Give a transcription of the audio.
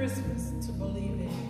Christmas to believe in.